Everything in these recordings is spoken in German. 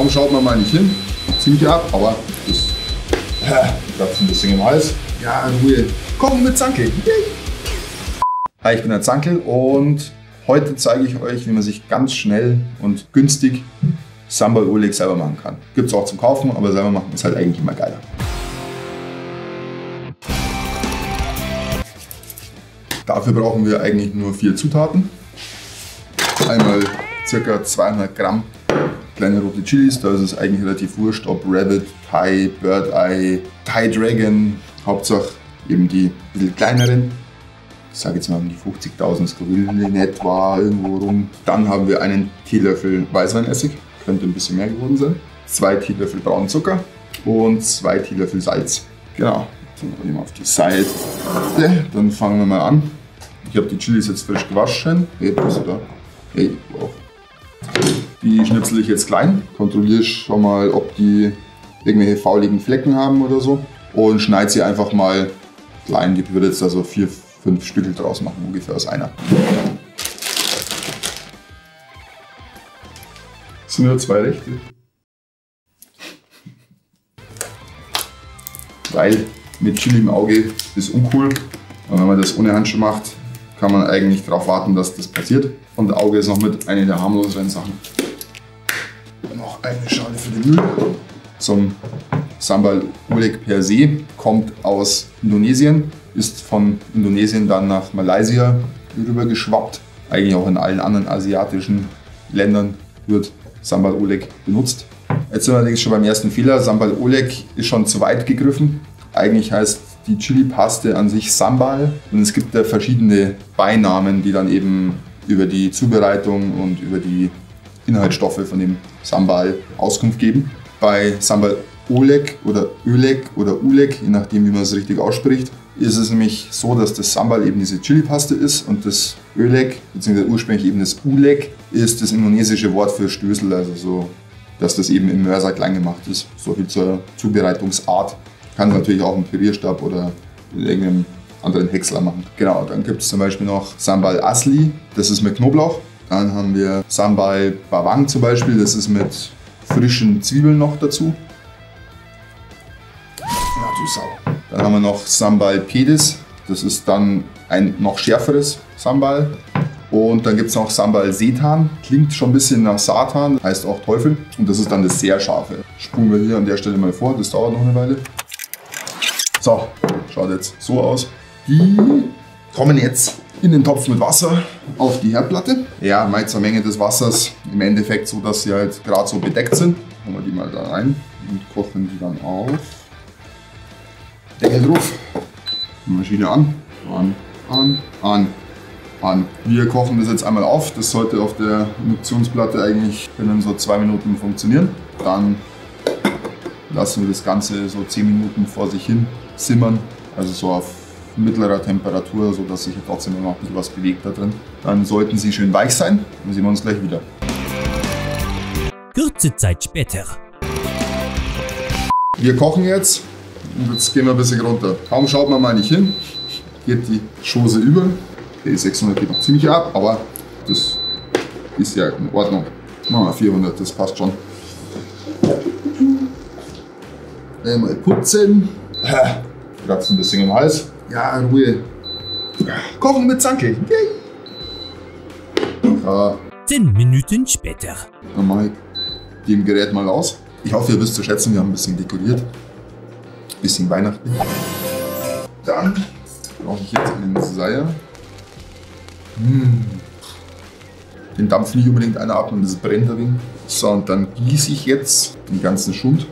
Kaum schaut man mal nicht hin, ziemlich ab, aber das äh, ein bisschen im Hals. Ja, in Ruhe. Kochen mit Zankel. Hi, ich bin der Zankel und heute zeige ich euch, wie man sich ganz schnell und günstig Sambal Oleg selber machen kann. Gibt es auch zum Kaufen, aber selber machen ist halt eigentlich immer geiler. Dafür brauchen wir eigentlich nur vier Zutaten. Einmal ca. 200 Gramm kleine rote Chilis, da ist es eigentlich relativ wurscht, ob Rabbit, Thai, Bird Eye, Thai Dragon, Hauptsache eben die bisschen kleineren. Ich sage jetzt mal um die 50.000 Scoville in etwa irgendwo rum. Dann haben wir einen Teelöffel Weißweinessig, könnte ein bisschen mehr geworden sein. Zwei Teelöffel braunen Zucker und zwei Teelöffel Salz. Genau, dann nehmen wir auf die Seite. Dann fangen wir mal an. Ich habe die Chilis jetzt frisch gewaschen. Hey, bist du da? Hey, wow. Die schnitzel ich jetzt klein, kontrolliere schon mal, ob die irgendwelche fauligen Flecken haben oder so und schneide sie einfach mal klein. Ich würde jetzt also vier, fünf Stückel draus machen, ungefähr aus einer. Das sind nur zwei rechte. Weil mit Chili im Auge ist uncool. Und wenn man das ohne Handschuhe macht, kann man eigentlich darauf warten, dass das passiert. Und Auge ist noch mit einer der harmloseren Sachen. Noch eine Schale für den Müll. Zum Sambal Uleg per se kommt aus Indonesien, ist von Indonesien dann nach Malaysia rüber geschwappt. Eigentlich auch in allen anderen asiatischen Ländern wird Sambal Oleg benutzt. Jetzt sind wir allerdings schon beim ersten Fehler. Sambal Oleg ist schon zu weit gegriffen. Eigentlich heißt die Chili-Paste an sich Sambal und es gibt da verschiedene Beinamen, die dann eben über die Zubereitung und über die Inhaltsstoffe von dem Sambal Auskunft geben. Bei Sambal Oleg oder Öleg oder Uleg, je nachdem wie man es richtig ausspricht, ist es nämlich so, dass das Sambal eben diese Chili-Paste ist und das Öleg, beziehungsweise ursprünglich eben das Uleg, ist das indonesische Wort für Stößel, also so, dass das eben im Mörser klein gemacht ist. So viel zur Zubereitungsart. Kann natürlich auch ein Pürierstab oder in irgendeinem anderen Häcksler machen. Genau, dann gibt es zum Beispiel noch Sambal Asli, das ist mit Knoblauch. Dann haben wir Sambal Bawang zum Beispiel, das ist mit frischen Zwiebeln noch dazu. Ja, du Sau. Dann haben wir noch Sambal Pedis, das ist dann ein noch schärferes Sambal. Und dann gibt es noch Sambal Setan, klingt schon ein bisschen nach Satan, heißt auch Teufel. Und das ist dann das sehr scharfe. Spulen wir hier an der Stelle mal vor, das dauert noch eine Weile. So, schaut jetzt so aus. Die kommen jetzt in den Topf mit Wasser auf die Herdplatte. Ja, mal zur Menge des Wassers im Endeffekt so, dass sie halt gerade so bedeckt sind. Machen wir die mal da rein und kochen die dann auf. Deckel drauf, Maschine an, an, an, an, an. Wir kochen das jetzt einmal auf. Das sollte auf der Induktionsplatte eigentlich binnen so zwei Minuten funktionieren. Dann lassen wir das Ganze so zehn Minuten vor sich hin simmern. Also so auf mittlerer Temperatur, sodass sich trotzdem immer noch ein bisschen was bewegt da drin. Dann sollten sie schön weich sein. Dann sehen wir uns gleich wieder. Kurze Zeit später. Wir kochen jetzt und jetzt gehen wir ein bisschen runter. Kaum schaut man mal nicht hin, geht die Schose über. Die 600 geht noch ziemlich ab, aber das ist ja in Ordnung. Machen wir 400, das passt schon. Einmal putzen. Kratzt ein bisschen im Hals. Ja, Ruhe. Kochen mit Zankel. Ja. Zehn Minuten später. Dann mache ich dem Gerät mal aus. Ich hoffe, ihr wisst zu schätzen, wir haben ein bisschen dekoriert. Ein bisschen weihnachtlich. Dann brauche ich jetzt einen Seier. Hm. Den Dampf nicht unbedingt einatmen, das brennt ein wenig. So, und dann gieße ich jetzt den ganzen Schund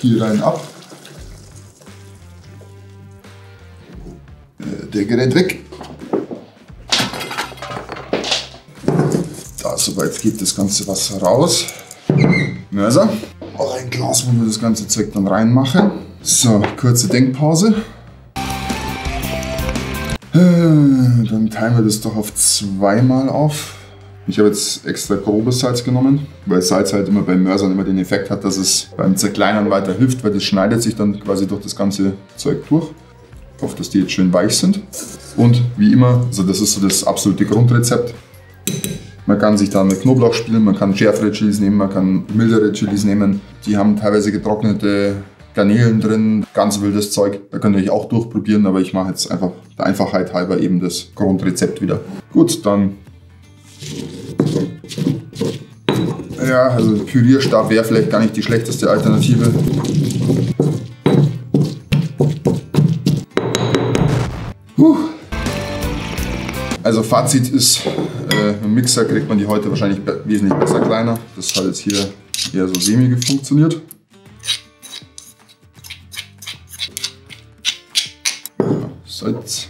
hier rein ab. Der gerät weg. Da, soweit geht das ganze Wasser raus. Mörser. Auch ein Glas, wo wir das ganze Zeug dann reinmachen. So, kurze Denkpause. Dann teilen wir das doch auf zweimal auf. Ich habe jetzt extra grobes Salz genommen, weil Salz halt immer beim Mörsern immer den Effekt hat, dass es beim Zerkleinern weiter hilft, weil das schneidet sich dann quasi durch das ganze Zeug durch. Hoffe, dass die jetzt schön weich sind. Und wie immer, also das ist so das absolute Grundrezept. Man kann sich dann mit Knoblauch spielen, man kann schärfere Chilis nehmen, man kann mildere Chilis nehmen. Die haben teilweise getrocknete Garnelen drin, ganz wildes Zeug. Da könnt ihr euch auch durchprobieren, aber ich mache jetzt einfach der Einfachheit halber eben das Grundrezept wieder. Gut, dann. Ja, also Pürierstab wäre vielleicht gar nicht die schlechteste Alternative. Also Fazit ist, äh, mit dem Mixer kriegt man die heute wahrscheinlich be wesentlich besser kleiner. Das hat jetzt hier eher so semi funktioniert. Salz.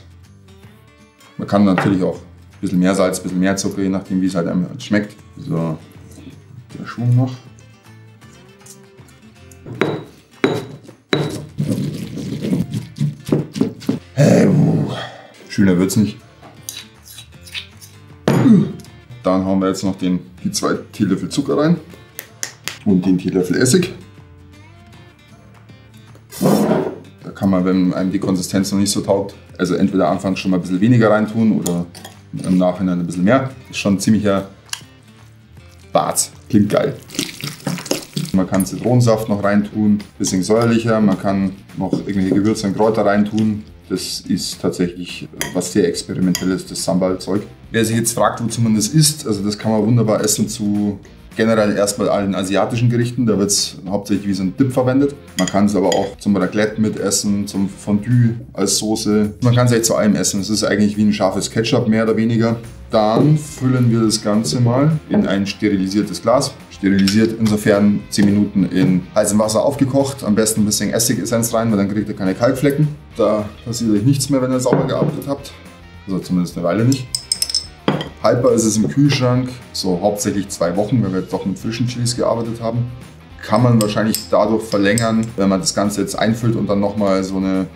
Man kann natürlich auch ein bisschen mehr Salz, ein bisschen mehr Zucker, je nachdem wie es halt einem schmeckt. So, der Schwung noch. Hey, Schöner wird's nicht. Dann hauen wir jetzt noch den, die zwei Teelöffel Zucker rein und den Teelöffel Essig. Da kann man, wenn einem die Konsistenz noch nicht so taugt, also entweder anfangs schon mal ein bisschen weniger reintun oder im Nachhinein ein bisschen mehr. Ist schon ein ziemlicher Bart. Klingt geil. Man kann Zitronensaft noch reintun, bisschen säuerlicher. Man kann noch irgendwelche Gewürze und Kräuter reintun. Das ist tatsächlich was sehr experimentelles, das Sambal-Zeug. Wer sich jetzt fragt, wozu man das isst, also das kann man wunderbar essen zu generell erstmal allen asiatischen Gerichten. Da wird es hauptsächlich wie so ein Dip verwendet. Man kann es aber auch zum Raclette mitessen, zum Fondue als Soße. Man kann es echt zu allem essen. Es ist eigentlich wie ein scharfes Ketchup, mehr oder weniger. Dann füllen wir das Ganze mal in ein sterilisiertes Glas. Sterilisiert insofern 10 Minuten in heißem Wasser aufgekocht. Am besten ein bisschen Essigessenz rein, weil dann kriegt ihr keine Kalkflecken. Da passiert euch nichts mehr, wenn ihr sauber gearbeitet habt. Also zumindest eine Weile nicht. Haltbar ist es im Kühlschrank, so hauptsächlich zwei Wochen, weil wir jetzt doch mit frischen Chilis gearbeitet haben. Kann man wahrscheinlich dadurch verlängern, wenn man das Ganze jetzt einfüllt und dann nochmal so eine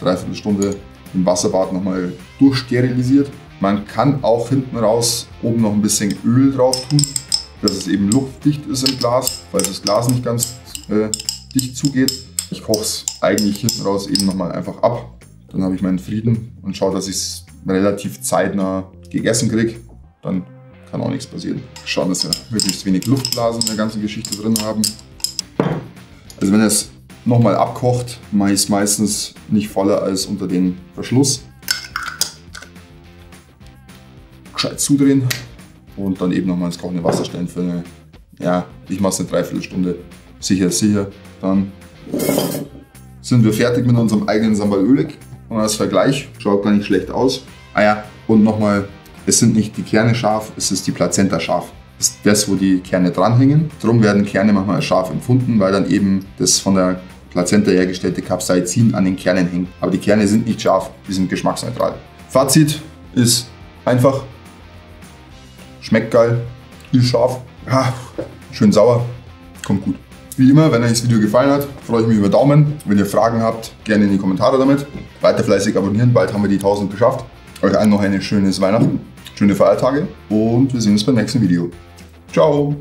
Dreiviertelstunde im Wasserbad nochmal durchsterilisiert. Man kann auch hinten raus oben noch ein bisschen Öl drauf tun, dass es eben luftdicht ist im Glas, falls das Glas nicht ganz äh, dicht zugeht. Ich koche es eigentlich hinten raus eben nochmal einfach ab. Dann habe ich meinen Frieden und schaue, dass ich es relativ zeitnah gegessen kriege dann kann auch nichts passieren. Schauen, dass wir möglichst wenig Luftblasen in der ganzen Geschichte drin haben. Also wenn es nochmal abkocht, mache ich es meistens nicht voller als unter den Verschluss. Gescheit zudrehen und dann eben nochmal ins kochende Wasser stellen für eine, ja, ich mache es eine Dreiviertelstunde, sicher sicher. Dann sind wir fertig mit unserem eigenen Sambal Ölig. Und als Vergleich, schaut gar nicht schlecht aus. Ah ja, und nochmal es sind nicht die Kerne scharf, es ist die Plazenta scharf. Das ist das, wo die Kerne dranhängen. Darum werden Kerne manchmal als scharf empfunden, weil dann eben das von der Plazenta hergestellte Capsaicin an den Kernen hängt. Aber die Kerne sind nicht scharf, die sind geschmacksneutral. Fazit ist einfach, schmeckt geil, ist scharf, ah, schön sauer, kommt gut. Wie immer, wenn euch das Video gefallen hat, freue ich mich über Daumen. Wenn ihr Fragen habt, gerne in die Kommentare damit. Weiter fleißig abonnieren, bald haben wir die 1000 geschafft. Euch allen noch ein schönes Weihnachten schöne Feiertage und wir sehen uns beim nächsten Video. Ciao!